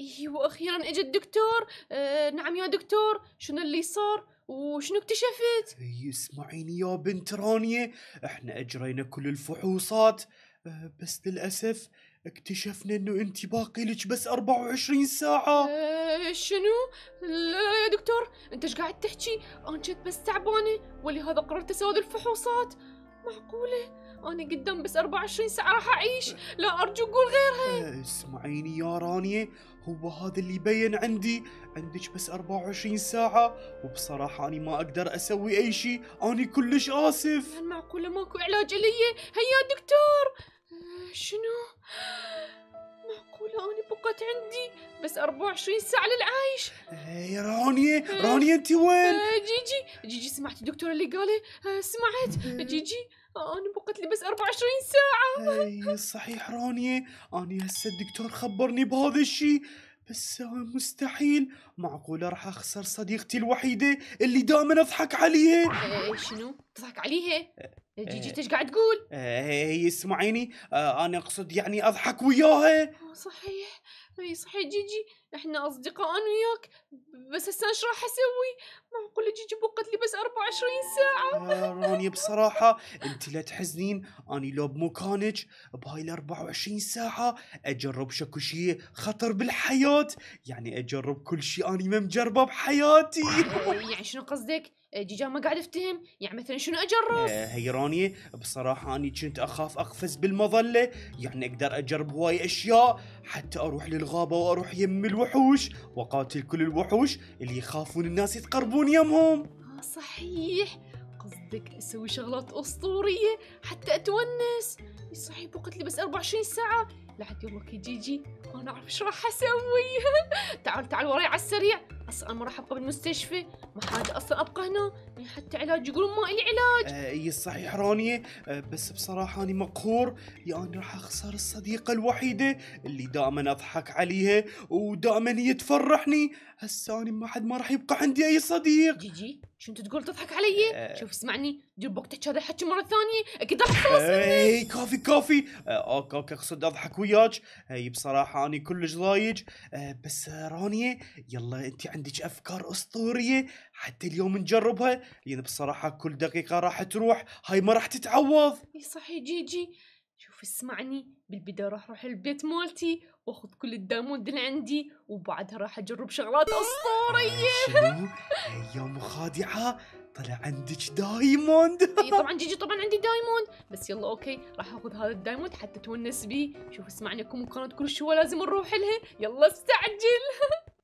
أيوه أخيرا اجى الدكتور آه نعم يا دكتور شنو اللي صار؟ وشنو اكتشفت؟ اسمعيني يا بنت رانيا إحنا أجرينا كل الفحوصات. آه، بس للأسف اكتشفنا إنه أنت باقي لك بس 24 ساعة. آه شنو؟ لا يا دكتور أنت إيش قاعد تحكي؟ أنا كنت بس تعبانة ولهذا قررت أسوي الفحوصات؟ معقولة؟ أنا قدام بس 24 ساعة راح أعيش. لا أرجو قول غير آه، اسمعيني يا رانيا. هو هذا اللي بين عندي. عندك بس 24 ساعة وبصراحة أنا ما أقدر أسوي أي شيء. أنا كلش آسف. هل معقولة ماكو علاج لي هيا دكتور. آه شنو؟ معقولة أنا بقت عندي بس 24 ساعة للعايش. اي رانيا. رانيا أنت وين؟ آه جيجي. جيجي سمعت الدكتور اللي قاله؟ آه سمعت. جيجي. آه أنا بقت لي بس 24 ساعة. اي صحيح رانيا. أنا هسه الدكتور خبرني بهذا الشيء. بس مستحيل. معقولة راح أخسر صديقتي الوحيدة اللي دائما أضحك عليها؟ آه شنو؟ تضحك عليها؟ جيجي آه. إيش قاعد تقول؟ آه، هي اسمعيني. آه، أنا أقصد يعني أضحك وياها. آه صحيح. إي صحيح جيجي إحنا أصدقاء أنا وياك بس هسه إيش راح أسوي؟ معقوله جيجي بقت لي بس 24 ساعة. آه، بصراحة أنت لا تحزنين اني لو بمكانك بهاي ال 24 ساعة أجرب شكو شيء خطر بالحياة يعني أجرب كل شيء اني ما مجربه بحياتي يعني شنو قصدك؟ جيجي ما قاعد افتهم يعني مثلا شنو اجرب هي رانيا بصراحة أني كنت أخاف أقفز بالمظلة. يعني أقدر أجرب هواي أشياء. حتى أروح للغابة وأروح يم الوحوش. وأقاتل كل الوحوش اللي يخافون الناس يتقربون يمهم. آه صحيح. قصدك أسوي شغلات أسطورية حتى أتونس. إي صحيح بقت لي بس 24 ساعة. لحد يومك يا جيجي أنا أعرف إيش راح أسوي. تعال تعال وراي على السريع. أصلا أنا ما راح أبقى بالمستشفى. ما حاجة أصلا أبقى هنا. حتى علاج يقولون ما إلي علاج. آه، إي صحيح رانيا. آه، بس بصراحة أنا مقهور. يعني راح أخسر الصديقة الوحيدة اللي دائما أضحك عليها ودائما هي تفرحني. هسه أنا ما حد ما راح يبقى عندي أي صديق. جيجي شو أنت تقول تضحك علي؟ آه. شوف اسمعني جربت تحكي هذا الحكي مرة ثانية. أكيد راح تخلص إي كافي كافي. آه، أوكي أوكي أقصد أضحك وياك. هي بصراحة أنا كلش ضايج آه، بس آه، رانيا يلا أنت عندك أفكار أسطورية. حتى اليوم نجربها. لأن بصراحة كل دقيقة راح تروح. هاي ما راح تتعوض. إي صحيح جيجي شوف اسمعني. بالبداية راح أروح البيت مالتي وأخذ كل ال diamond اللي عندي وبعدها راح أجرب شغلات أسطورية. شنو؟ يا مخادعة طلع عندك diamond. إي طبعا جيجي طبعا عندي diamond. بس يلا أوكي راح آخذ هذا ال diamond. حتى أتونس بيه شوف اسمعني اكو مكانات كل شوي لازم نروح لها يلا استعجل.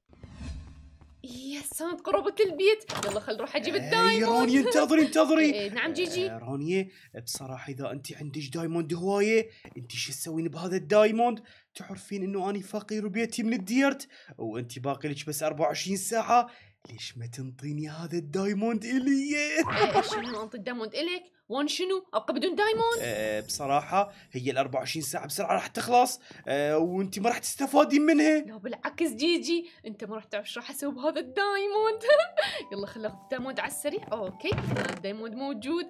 يا سلام قربت البيت. يلا خل نروح أجيب إي ال diamond. رانيا انتظري انتظري. نعم جيجي. رانيا بصراحة إذا أنت عندك diamond هواية أنت شو تسوين بهذا ال diamond؟ تعرفين إنه أنا فقير وبيتي من ال dirt وأنت باقي لك بس 24 ساعة. ليش ما تنطيني هذا ال diamond إلي؟ إيه، شنو أنطي ال diamond الك وآني شنو؟ أبقى بدون diamond؟ آه، بصراحة هي ال 24 ساعة بسرعة راح تخلص. آه، وأنت ما راح تستفادين منها. لا بالعكس جيجي أنت ما راح تعرف شو راح أسوي بهذا ال diamond. يلا خل أخذ ال diamond على السريع. أوكي ال diamond موجود.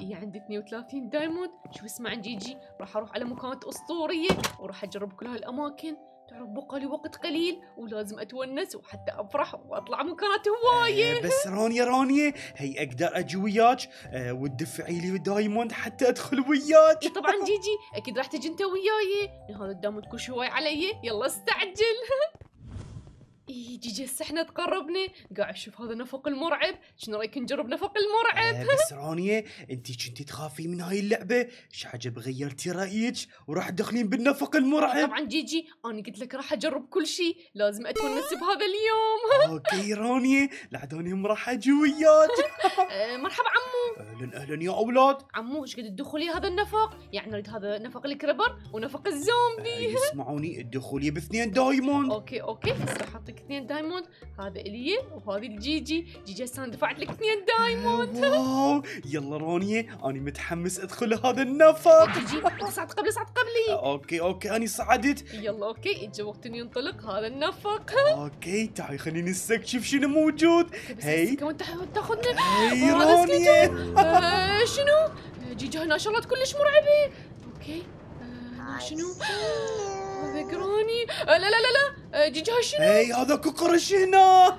اي عندي 32 diamond. شو اسمع جيجي راح أروح على مكانات أسطورية وراح أجرب كل هالأماكن. تعرف بقى لي وقت قليل ولازم أتونس وحتى أفرح وأطلع مكانات هوايه آه، بس رانيا رانيا هي أقدر أجي وياك آه، وتدفعي لي diamond حتى أدخل وياك. إي طبعا جيجي أكيد راح تجي أنت وياي. هذا ال diamond كله شوي علي. يلا استعجل. اي جيجي هسه إحنا تقربنا قاعد أشوف هذا النفق المرعب. شنو رأيك نجرب نفق المرعب؟ آه، بس رانيا انت كنتي تخافي من هاي اللعبة؟ إيش عجب غيرتي رأيك؟ وراح تدخلين بالنفق المرعب. طبعا جيجي أنا قلت لك راح أجرب كل شيء. لازم اتونس بهذا اليوم. أوكي رانيا لعد اني راح أجي وياك. أه مرحبا عمو. أهلا أهلا يا أولاد. عمو إيش قد تدخلي هذا النفق؟ يعني اريد هذا نفق ال creeper ونفق الزومبي. آه، اسمعوني الدخولي باثنين diamond. أوكي أوكي راح أعطيك؟ اثنين diamond هذا الي وهذا لجيجي جيجي هسه أنا دفعت لك اثنين diamond. wow. يلا رانيا أنا متحمس أدخل هذا النفق. جيجي صعد قبلي صعد قبلي. أوكي أوكي أنا صعدت. يلا أوكي اجى وقت إني ينطلق هذا النفق. أوكي تعي خليني نستكشف شنو موجود. هي. كمان تاخذنا هي آه، شنو؟ آه، جيجي هنا شغلات كلش مرعبة. أوكي. آه، شنو؟ هذا آه، لا لا لا لا. هاي شنو؟ هي هذا كوكرش هنا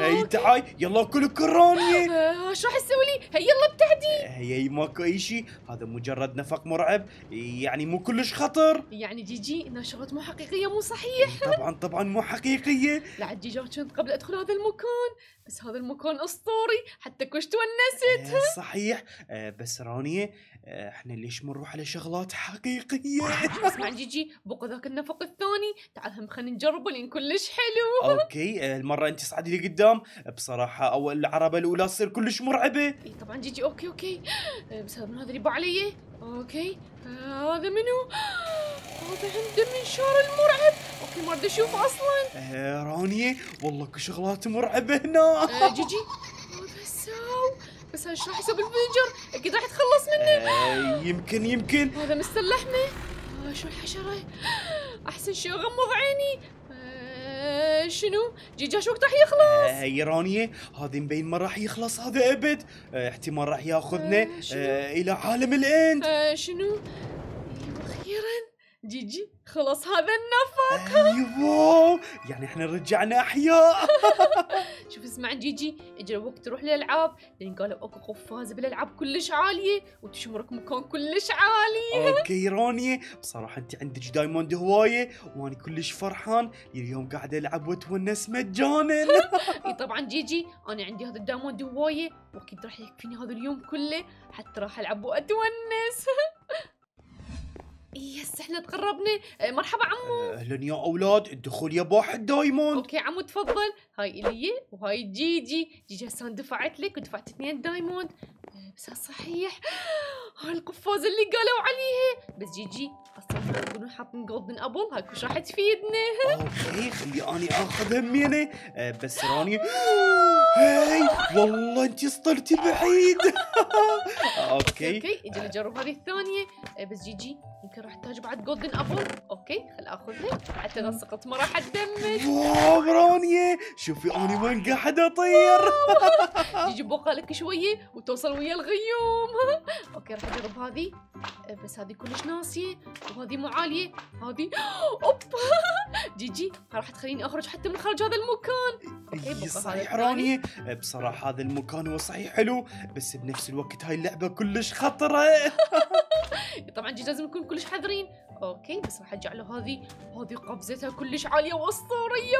هي تعاي يلا كل كرانية إيش راح تسوي لي؟ هي يلا ابتعدي هي ماكو اي شيء هذا مجرد نفق مرعب يعني مو كلش خطر يعني جيجي شغلات مو حقيقيه مو صحيح طبعا طبعا مو حقيقية لا جيجي كنت قبل ادخل هذا المكان بس هذا المكان اسطوري حتى كوش تونست آه، صحيح آه، بس رانية آه، إحنا ليش ما نروح على شغلات حقيقية اسمع جيجي بقى ذاك النفق الثاني تعال هم خلينا نجربه لأن كلش حلو. أوكي المرة أنت صعدي لي قدام. بصراحة أول العربة الأولى تصير كلش مرعبة. إي طبعا جيجي أوكي أوكي. آه، بس هذا من هذا اللي بو علي. أوكي. هذا منو؟ هذا عنده منشار المرعب. أوكي ما أريد أشوف أصلا. آه، رانية والله كل شغلات مرعبة هنا. آه، جيجي هذا ساو. بس إيش راح يسوي بالفنجر أكيد راح يتخلص منه آه، يمكن يمكن. هذا مستلحمه آه، شو الحشره أحسن شيء أغمض عيني. آه، شنو؟ شو وقت راح يخلص. آه، هي رانية هذا مبين ما راح يخلص هذا أبد. آه، احتمال راح ياخذنا. آه،؟ آه، إلى عالم الاند آه، شنو؟ جيجي خلص هذا النفق. أيوه يعني إحنا رجعنا أحياء. شوف اسمع جيجي اجى الوقت تروح للألعاب لأن قالوا اكو قفازه بالألعاب كلش عالية وتشمرك مكان كلش عالي. أوكي رانية بصراحة أنت عندك diamond هواية وأنا كلش فرحان. اليوم قاعد ألعب وأتونس مجانا. إي طبعا جيجي أنا عندي هذا ال diamond هواية وأكيد راح يكفيني هذا اليوم كله حتى راح ألعب وأتونس. yes إحنا تقربنا. آه، مرحبا عمو. أهلا يا أولاد. الدخول يا واحد diamond. أوكي عمو تفضل. هاي إلي وهاي جيجي جيجي هسه دفعت لك ودفعت اثنين diamond. بس ها صحيح. هاي القفازه اللي قالوا عليها بس جيجي أصلا يكونوا حاطين golden apple هاي وش راح تفيدنا أوكي خلي أني آخذ همينه آه، بس رانية هاي والله انت سطرتي بعيد. أوكي. أوكي أجي نجرب هذه الثانية. آه، بس جيجي يمكن راح احتاج بعد جولدن ابل أوكي خل اخذها حتى إذا سقط ما راح اتدمج واو رانية شوفي أني وين قاعد أطير. جيجي بوقع لك شوية وتوصل ويا الغيوم أوكي راح أجرب هذه. آه، بس هذه كلش ناسية وهذه مو عالية. هذه اوب جيجي راح تخليني أخرج حتى من خارج هذا المكان. okay صحيح. رانية آه، بصراحة هذا المكان هو صحيح حلو بس بنفس الوقت هاي اللعبة كلش خطرة. طبعا جيجي لازم نكون كلش حذرين. okay بس راح ارجع له هذه هذه قفزتها كلش عالية وأسطورية.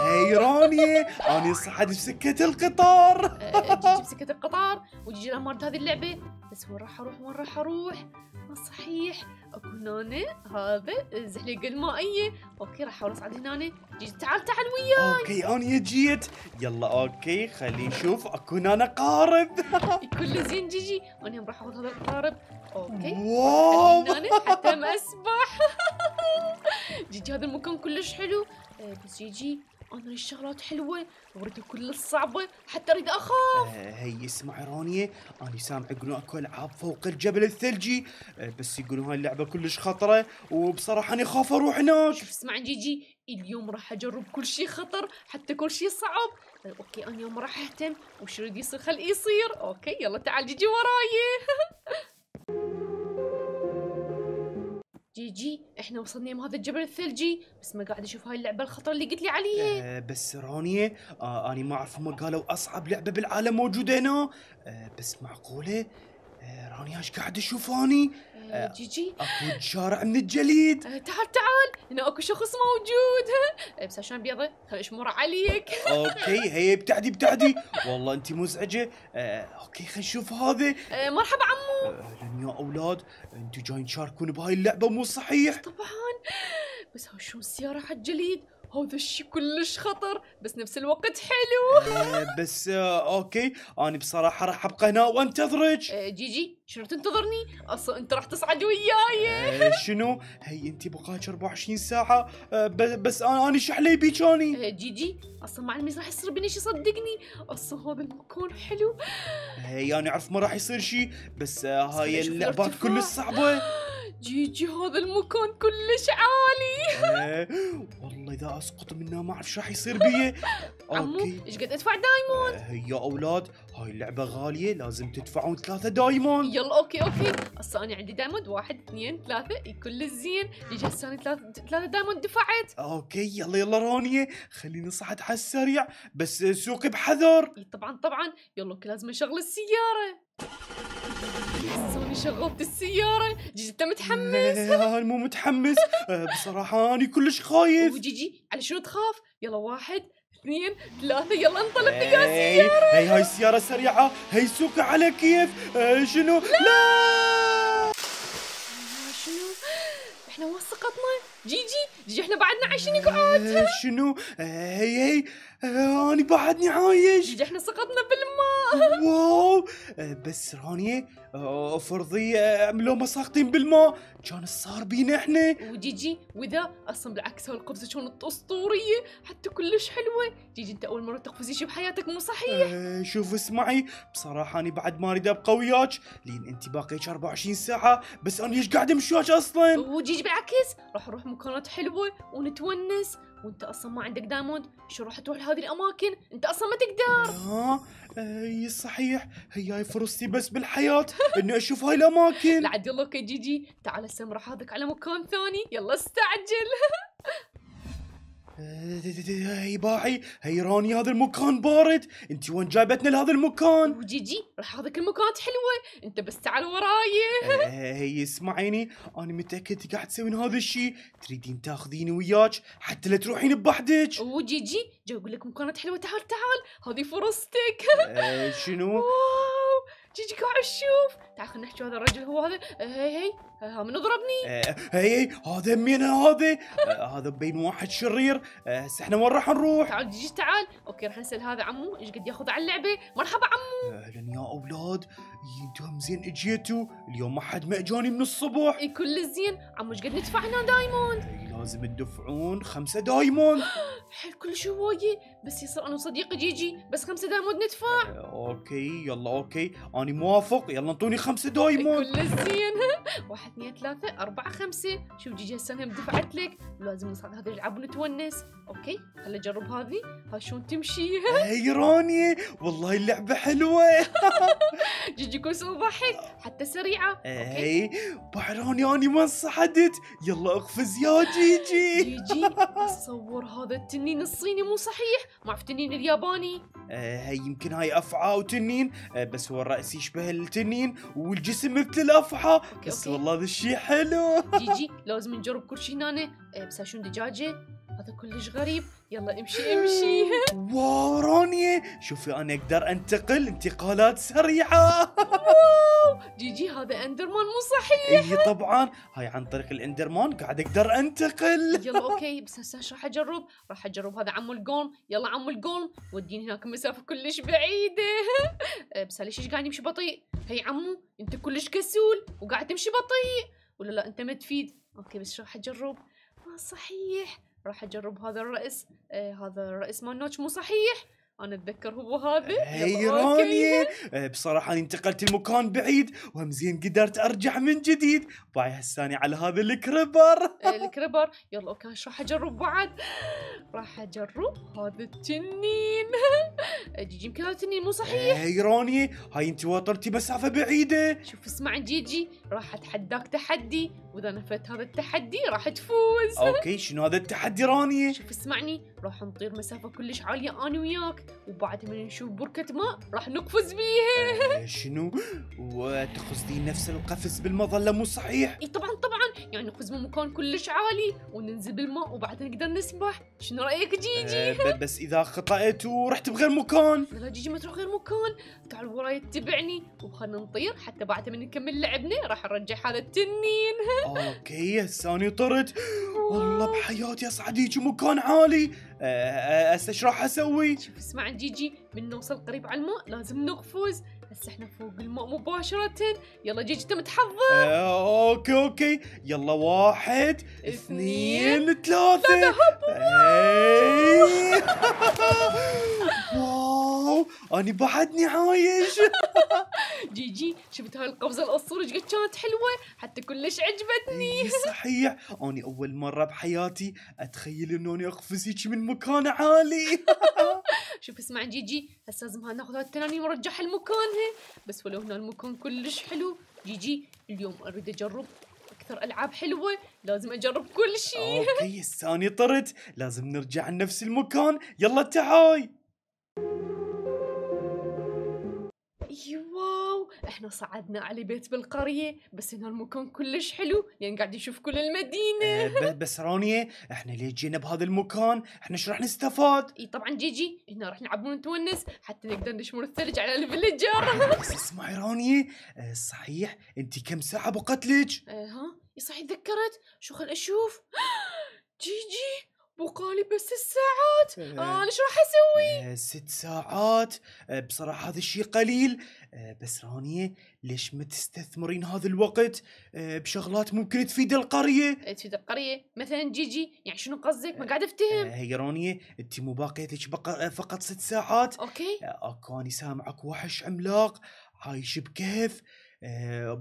هاي رانية اني صعد بسكة القطار. آه، جيجي بسكة القطار وجيجي ارد هذه اللعبة. بس وين راح أروح؟ وين راح أروح؟ ما صحيح. أكو هنا هذا الزحليقة المائية okay راح احاول اصعد هنا جيجي تعال تعال وياي أوكي اني جيت. يلا okay خلي نشوف أكو هنا قارب. كل زين جيجي. أنا راح أخذ هذا القارب. okay. wow. حتى ما اسبح جيجي هذا المكان كلش حلو. آه، بس جيجي أنا اريد شغلات حلوة. اريد كل الصعبة. حتى أريد أخاف. آه، هي اسمع رانية أنا سامع يقولون اكو العاب فوق الجبل الثلجي. آه، بس يقولون هاي اللعبة كلش خطرة. وبصراحة أنا خاف أروح هناك. شوف اسمع جيجي. اليوم راح أجرب كل شيء خطر حتى كل شيء صعب. آه، okay أنا اليوم راح أهتم. وش يريد يصير؟ خل يصير. okay يلا تعال جيجي وراي. جيجي إحنا وصلنا يم هذا الجبل الثلجي. بس ما قاعد أشوف هاي اللعبة الخطره اللي قلت لي عليها آه، بس رانية آه، أنا ما أعرف هم قالوا أصعب لعبة بالعالم موجودة هنا. آه، بس معقولة؟ آه، رانية إيش قاعد أشوف أني آه، جيجي. أكو شارع من الجليد. آه، تعال تعال. هنا اكو شخص موجود. آه، بس عشان بيضة خل اشمر عليك؟ أوكي هي ابتعدي ابتعدي. والله أنت مزعجة. آه، okay خلينا نشوف هذا آه، مرحبا عمو. أهلا يا أولاد. أنتوا جايين تشاركون بهاي اللعبة مو صحيح؟ طبعا. بس هو شو السيارة على الجليد؟ هذا الشي كلش خطر بس نفس الوقت حلو. آه بس آه okay. أنا بصراحة راح أبقى هنا وأنتظرك. آه، جيجي شنو تنتظرني؟ أصلا أنت راح تصعد وياي. آه شنو؟ هي أنت بقاك 24 ساعة. آه بس أنا أنا شحلي بيك اني آه، جيجي أصلا مع الميز راح يصير بيني شي صدقني أصلا هذا المكان حلو. هي أنا أعرف ما راح يصير شيء بس آه هاي اللعبات. كلش صعبة. جيجي هذا المكان كلش عالي. آه، والله إذا أسقط منها ما أعرف شو راح يصير بي. عمو okay. إيش قد أدفع diamond؟ آه، يا أولاد هاي اللعبة غالية لازم تدفعون ثلاثة diamond. يلا okay okay. هسه أنا عندي diamond. واحد اثنين ثلاثة إي كل زين جيجي هسه أنا ثلاثة diamond دفعت. okay يلا يلا رانيا خليني صعد على السريع بس آه، سوقي بحذر طبعا طبعا. يلا okay لازم أشغل السيارة. أنا شغلت السيارة جيجي أنت متحمس؟ أنا مو متحمس. آه، بصراحة أنا كلش خايف. وجيجي على شنو تخاف؟ يلا واحد اثنين ثلاثة يلا انطلق هي هي هاي السيارة سريعة. هي سوقي على كيف. آه، شنو؟ لا! آه، شنو؟ إحنا وين سقطنا جيجي جيجي إحنا بعدنا عايشين قعود آه، شنو؟ هي هي. أنا بعدني عايش إحنا سقطنا بالماء. واو. آه، بس رانيا آه، فرضي آه، لو ما ساقطين بالماء. كان صار بينا إحنا. وجيجي وذا أصلا بالعكس هالقفزه كانت اسطوريه حتى كلش حلوة. جيجي أنت أول مرة تقفزي شي بحياتك مو صحيح. آه، شوف اسمعي. بصراحة أنا بعد ما أريد أبقى وياك لأن أنت باقيك 24 ساعة بس أنا ليش قاعد أمشي وياك أصلا؟ وجيجي بالعكس راح نروح مكانات حلوة ونتونس. وانت أصلا ما عندك diamond شو راح تروح لهذه الأماكن؟ انت أصلا ما تقدر. آه أي صحيح. هي هاي فرصتي بس بالحياة إني أشوف هاي الأماكن. يلا okay جيجي تعال هسه راح اخذك على مكان ثاني. يلا استعجل. هي باعي هي راني هذا المكان بارد. انت وين جايبتنا لهذا المكان؟ وجيجي راح اخذك المكانات حلوة انت بس تعال وراي. آه، هي اسمعيني أنا متأكد قاعد تسوين هذا الشيء تريدين تاخذيني وياك؟ حتى لا تروحين بوحدك وجيجي جاي أقول لك مكانات حلوة. تعال تعال هذه فرصتك. آه، شنو؟ جيجي قاعد شوف تعال خلينا نحكي هذا الرجل هو هذا. هي هي ها من ضربني هي هي هذا مين هذا؟ آه، هذا بين واحد شرير. آه، هسه إحنا وين راح نروح؟ تعال جيجي تعال. أوكي راح نسأل هذا عمو. إيش قد ياخذ على اللعبة؟ مرحبا عمو. أهلا يا أولاد. أنتم زين اجيتوا اليوم ما حد ما اجاني من الصبح. اي كل زين. عمو إيش قد ندفع هنا diamond لازم تدفعون خمسة diamond. حل كلش هوايه بس يصير أنا وصديقي جيجي بس خمسة diamond ندفع. آه، okay يلا okay. أنا موافق. يلا أنطوني خمسة diamond كل زين واحد اثنين ثلاثة أربعة خمسة. شوف جيجي هسه أنا دفعت لك. ولازم نصعد هذه نلعب ونتونس. okay خلي أجرب هذه. ها شلون تمشي؟ هي رانيا والله اللعبة حلوة. جيجي كل سوى ضحك حتى سريعة. هي بعراني أني ما صعدت يلا أقفز يا جيجي. جيجي اتصور هذا التنين الصيني مو صحيح. ما اعرف التنين الياباني؟ آه، هي يمكن هاي أفعى وتنين آه، بس هو الرأس يشبه التنين والجسم مثل الافعى بس. والله هذا الشيء حلو. جيجي لازم نجرب كل شيء هنا بس شنو دجاجة هذا كلش غريب. يلا امشي امشي. واو رانيا شوفي أنا أقدر أنتقل انتقالات سريعة. جيجي هذا Enderman مو صحيح. اي طبعا. هاي عن طريق ال Enderman قاعد أقدر أنتقل. يلا okay. بس هسه راح أجرب. راح أجرب هذا عمو ال golem يلا عمو ال golem وديني هناك مسافة كلش بعيدة. بس ليش قاعد يمشي بطيء؟ هي عمو أنت كلش كسول وقاعد تمشي بطيء. ولا لا أنت ما تفيد okay بس راح أجرب. ما صحيح. راح اجرب هذا الرأس. آه هذا الرأس مال نوتش مو صحيح. أنا أتذكر هو هذا. okay. رانيا آه، بصراحة أنا انتقلت المكان بعيد وهم زين قدرت أرجع من جديد. باي هساني على هذا ال creeper. آه، ال creeper. يلا okay إيش راح أجرب بعد. راح أجرب هذا التنين. جيجي يمكن هذا التنين مو صحيح. هي رانيا هاي أنت وطرتي مسافة بعيدة. شوف اسمع جيجي راح أتحداك تحدي. وإذا نفذت هذا التحدي راح تفوز. أوكي شنو هذا التحدي رانيا شوف اسمعني راح نطير مسافة كلش عالية أنا وياك وبعد من نشوف بركة ماء راح نقفز بيها آه، شنو؟ وتقصدين نفس القفز بالمظلة مو صحيح؟ إي طبعا طبعا. يعني نقفز من مكان كلش عالي وننزل بالماء وبعدها نقدر نسبح. شنو رأيك جيجي؟ آه، بس إذا خطأت ورحت بغير مكان. لا جيجي ما تروح غير مكان. تعال وراي اتبعني وخلنا نطير. حتى بعد من نكمل لعبنا راح نرجع هذا التنين. okay هساني طرت والله بحياتي اصعد هيك مكان عالي. هسه إيش راح أسوي؟ شوف اسمع جيجي من نوصل قريب على الماء لازم نقفز هسه إحنا فوق الماء مباشرة. يلا جيجي انت متحضر؟ آه، okay okay. يلا واحد اثنين. ثلاثة. إيه. واو أنا بعدني عايش جيجي شفت هاي القفزة إيش قد كانت حلوة؟ حتى كلش عجبتني. إيه صحيح. اني أول مرة بحياتي أتخيل انه إني أقفز هيك من مكان عالي. شوف اسمع جيجي هسه لازم ناخذ هاي التنانين ونرجعها لمكانها بس ولو هنا المكان كلش حلو. جيجي اليوم أريد أجرب أكثر ألعاب حلوة لازم أجرب كل شيء okay الثاني طرت. لازم نرجع لنفس المكان. يلا تعاي إي إحنا صعدنا على بيت بالقرية بس هنا المكان كلش حلو لأن قاعد يشوف كل المدينة. آه، بس رانيا إحنا ليه جينا بهذا المكان؟ إحنا شو راح نستفاد؟ إي طبعا جيجي هنا راح نلعب ونتونس حتى نقدر نشمر الثلج على ال villager بس اسمعي رانيا آه، صحيح أنت كم ساعة بقتلك آه ها؟ صحيح تذكرت شو خل أشوف؟ جيجي بقالي بس ست ساعات. آه أنا شو راح أسوي؟ آه، ست ساعات. بصراحة هذا الشيء قليل. بس رانيا ليش ما تستثمرين هذا الوقت؟ بشغلات ممكن تفيد القرية. تفيد القرية. مثلا جيجي يعني شنو قصدك؟ ما قاعد أفتهم. هي رانيا أنت مو باقيتك بقى آه، فقط ست ساعات. okay. أكو اني سامعك وحش عملاق. عايش بكهف.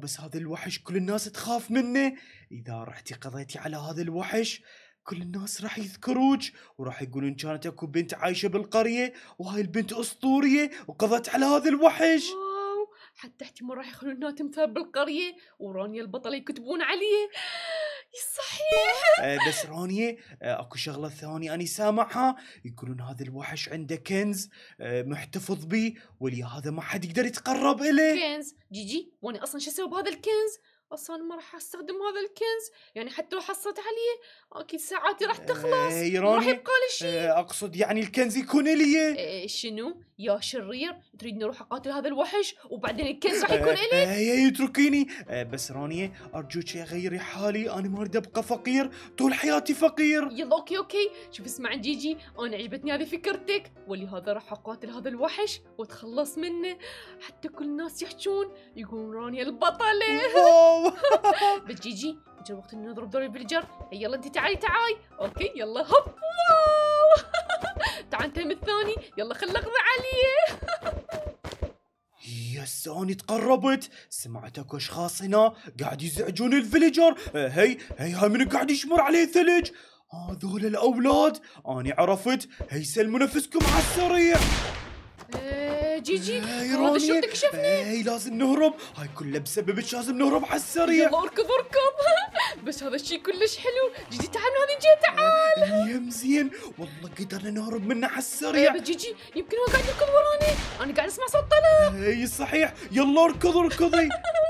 بس هذا الوحش كل الناس تخاف منه. إذا رحتي قضيتي على هذا الوحش كل الناس راح يذكروك وراح يقولون كانت اكو بنت عايشة بالقرية وهاي البنت أسطورية وقضت على هذا الوحش. واو! حتى احتمال راح يخلونها تمثال بالقرية ورانيا البطله يكتبون عليه. صحيح! آه، بس رانيا آه، اكو شغلة ثانية اني سامعها. يقولون هذا الوحش عنده كنز آه، محتفظ به ولهذا ما حد يقدر يتقرب إليه. كنز؟ جيجي وأنا أصلا شو أسوي بهذا الكنز؟ أصلا ما راح أستخدم هذا الكنز يعني حتى لو حصلت عليه أكيد ساعاتي راح تخلص آه، ما راح يبقى لي شيء. آه، أقصد يعني الكنز يكون الي إيه شنو؟ يا شرير تريدني أروح أقاتل هذا الوحش وبعدين الكنز راح يكون الي آه، هي اتركيني آه، بس رانيا ارجوك يا غيري حالي. أنا ما اريد أبقى فقير طول حياتي فقير. يلا okay okay. شوف اسمع جيجي أنا عجبتني هذه فكرتك ولهذا راح أقاتل هذا الوحش وأتخلص منه. حتى كل الناس يحجون يقولون رانيا البطلة. wow بس جيجي اجى وقت انه نضرب دور ال villager هي يلا انت تعالي تعاي okay يلا هوب wow. تعال انت من الثاني. يلا خل اقضي عليه yes اني تقربت. سمعت أكو أشخاص هنا قاعد يزعجون ال villager. آه، هي هي هاي من قاعد يشمر عليه ثلج هذول الأولاد. أني عرفت. هي سلموا نفسكم على السريع. آه، جيجي؟ هاي هذا الشرطة رانيا كشفني هي لازم نهرب. هاي كلها بسببك لازم نهرب على السريع. يلا اركض اركض بس هذا الشيء كلش حلو. جيجي تعال من هذه الجهه تعال. يم زين والله قدرنا نهرب منه على السريع. بس جيجي يمكن هو قاعد يركض وراني أنا قاعد أسمع صوت طلب. اي صحيح. يلا اركض اركضي.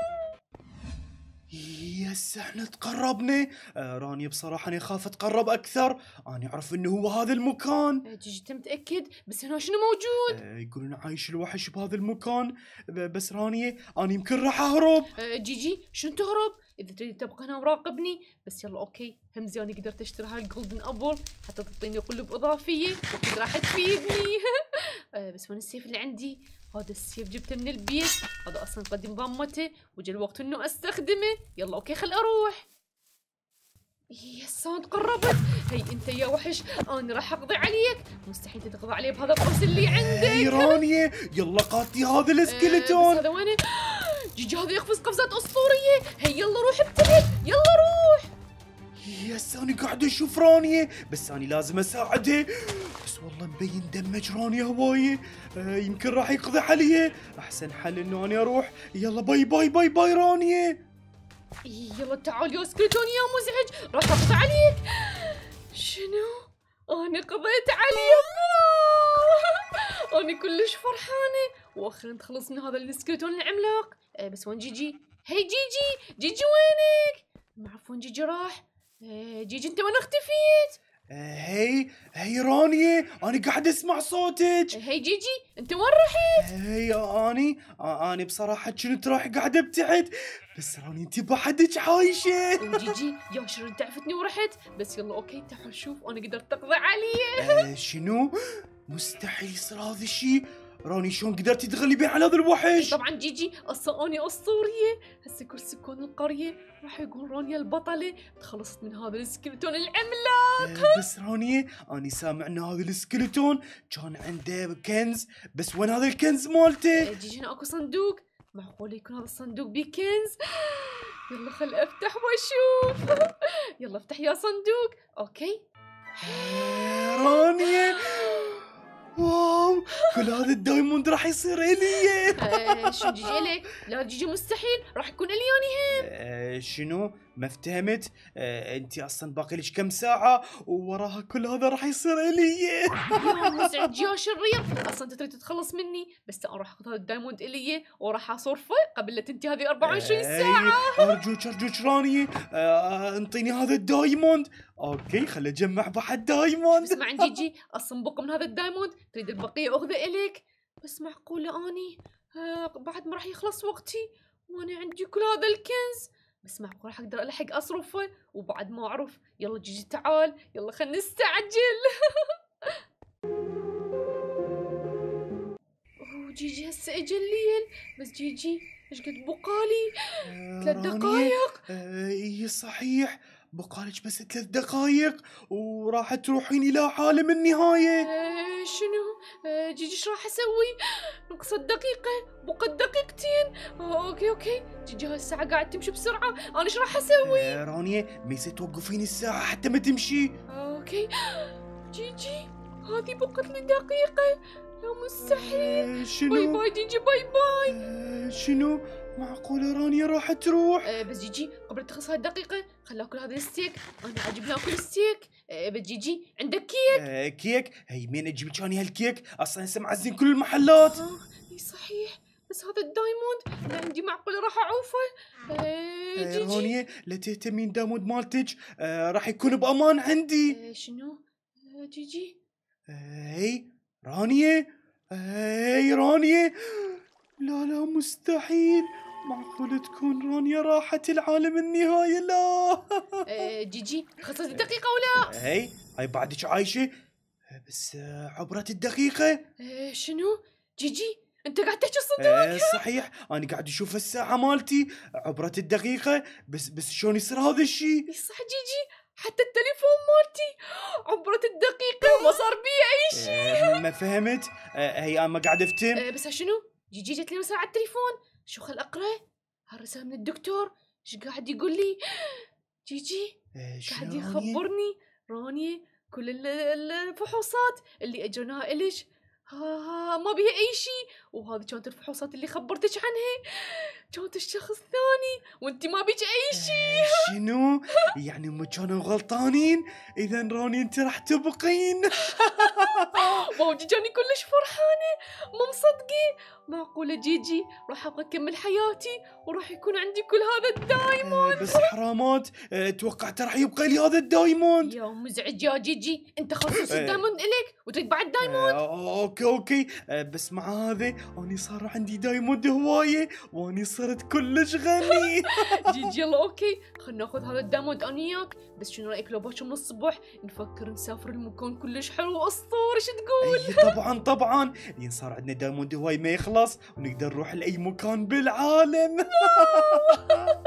yes إحنا تقربنا؟ آه رانيا بصراحة أنا خاف أتقرب أكثر. أنا أعرف إنه هو هذا المكان. جيجي انت متأكد بس هنا شنو موجود؟ آه يقولون عايش الوحش بهذا المكان. ب- بس رانيا أنا يمكن راح أهرب. آه، جيجي شنو تهرب؟ إذا تريد تبقى هنا مراقبني بس يلا okay. همزين أنا قدرت أشتري هاي ال golden apple حتى تعطيني قلوب اضافيه راح تفيدني آه، بس وين السيف اللي عندي؟ هذا السيف جبته من البيت هذا أصلا قديم ضمته وجا الوقت إنه أستخدمه. يلا okay خل أروح. yes أنا تقربت هي أنت يا وحش أنا راح أقضي عليك. مستحيل تقضي علي بهذا القوس اللي عندك. هي رانيا يلا قاتلي هذا بس ال skeleton هذا وينه جيجي هذا يقفز قفزات أسطورية. هي يلا روح ابتعد يلا روح. yes أنا قاعد أشوف رانيا بس أنا لازم أساعدها بس والله مبين damage رانيا هواية آه يمكن راح يقضي علي أحسن حل إنه أنا أروح. يلا bye bye bye bye رانيا يلا تعال يا skeleton يا مزعج. راح اقضي عليك. شنو؟ أنا قضيت عليه أنا كلش فرحانة. وأخيرا تخلص من هذا ال skeleton العملاق آه بس وين جيجي؟ هي جيجي. جيجي وينك؟ وين جيجي راح. آه جيجي أنت وين اختفيت؟ هي هي رانيا أنا قاعد أسمع صوتك. هي جيجي أنت وين رحت؟ هي أني أنا بصراحة كنت راح قاعد أبتعد. بس راني أنت بحدك عايشة. وجيجي يا شر انت عرفتني ورحت؟ بس يلا أوكي تعال شوف أنا قدرت أقضي عليه آه شنو؟ مستحيل يصير هذا الشيء راني شلون قدرتي تغلبين على هذا الوحش؟ طبعا جيجي أصلا أني أسطورية. هسه كل سكان القرية راح يقول رانيا البطلة. تخلصت من هذا ال skeleton العملاق. آه، بس رانيا أنا سامع إن هذا ال skeleton كان عنده كنز. بس وين هذا الكنز مالته؟ جيجي هنا أكو صندوق. معقول يكون هذا الصندوق بيه كنز يلا خل أفتح وأشوف. يلا أفتح يا صندوق. okay. آه، رانيا. wow كل هذا ال diamond راح يصير الي شو جيجي لك لا جيجي مستحيل راح يكون الي اني آه، شنو؟ ما افتهمت. آه، انت أصلا باقي لك كم ساعة ووراها كل هذا راح يصير الي يا مزعج يا شرير أصلا أنت تريد تتخلص مني بس أنا راح أخذ هذا ال diamond الي وراح اصرفه قبل لا تنتهي هذه 24 ساعه إيه، أرجوك أرجوك رانيا آه، أنطيني هذا ال diamond. okay خل أجمع بعد diamond. اسمع عن جيجي أصلا بق من هذا ال diamond. تريد البقية أخذة الك بس معقولة أني آه بعد ما راح يخلص وقتي وأنا عندي كل هذا الكنز. بس معقول راح أقدر الحق أصرفه وبعد ما أعرف يلا جيجي تعال يلا خلينا نستعجل. جيجي هسه اجى الليل. بس جيجي إيش قد بقالي؟ آه، ثلاث رانيا، دقايق. آه، إي صحيح. بقالك بس ثلاث دقايق وراح تروحين إلى عالم النهاية. آه شنو؟ آه جيجي إيش راح أسوي؟ نقصت دقيقة بقت دقيقتين. آه okay okay. جيجي هاي الساعة قاعد تمشي بسرعة. أنا إيش راح أسوي؟ آه، رانيا ما يصير توقفين الساعة حتى ما تمشي. okay. جيجي هذه بقت لي دقيقة. لا مستحيل. آه، bye شنو؟ bye جيجي bye bye. آه، شنو؟ معقولة رانيا راح تروح؟ آه بس جيجي قبل تخلص هاي الدقيقة خل أكل هذا الستيك. أنا عاجبني أكل ستيك. آه بس جيجي عندك كيك؟ آه، كيك؟ هي مين أجيب لك اني هالكيك. أصلا هسه معزلين كل المحلات. آه صحيح. بس هذا ال diamond عندي معقولة راح أعوفه. آه آه، جيجي رانيا لا تهتمين diamond مالتك. آه، راح يكون بأمان عندي. آه شنو؟ آه جيجي هي رانيا هي رانيا لا لا مستحيل. معقول تكون رانيا راحت العالم النهاية؟ لا. آه جيجي خلصت الدقيقة ولا؟ هي هاي بعدك عايشة؟ بس آه، عبرت الدقيقة. آه شنو؟ جيجي أنت قاعد تحكي الصدق آه، صحيح. أنا قاعد أشوف الساعة مالتي. عبرت الدقيقة. بس بس شلون يصير هذا الشيء إي صح جيجي. حتى التليفون مالتي. عبرت الدقيقة وما صار بي أي شيء آه، ما فهمت. هي أنا ما قاعد أفتهم آه بس شنو؟ جيجي جت لي رسالة على التليفون. شو خل أقرأ؟ هالرسالة من الدكتور. إيش قاعد يقول لي؟ جيجي آه، قاعد رانيا؟ يخبرني. راني كل ال- ال- الفحوصات اللي اجرناها الش ها ما بيها أي شيء. وهذه كانت الفحوصات اللي خبرتك عنها. كانت الشخص ثاني وأنت ما بيك أي شيء. آه، شنو؟ يعني هم كانوا غلطانين؟ إذا راني أنت راح تبقين. مو جيجي اني كلش فرحانة. ما مصدقة. معقولة جيجي راح أبغى أكمل حياتي وراح يكون عندي كل هذا ال diamond. آه، بس حرامات آه، توقعت راح يبقى لي هذا ال diamond. يا مزعج يا جيجي أنت خلصت آه. ال diamond الك وتريد بعد diamond. okay okay. آه، بس مع هذا أني صار عندي diamond هواية وأني صرت كلش غني. جيجي يلا okay. خلنا ناخذ هذا ال diamond أنا وياك. بس شنو رأيك لو باكر من الصبح نفكر نسافر المكان كلش حلو؟ واسطوري شو تقول؟ طبعا طبعا. لأن صار عندنا diamond هواي ما يخلص. ونقدر نروح لأي مكان بالعالم.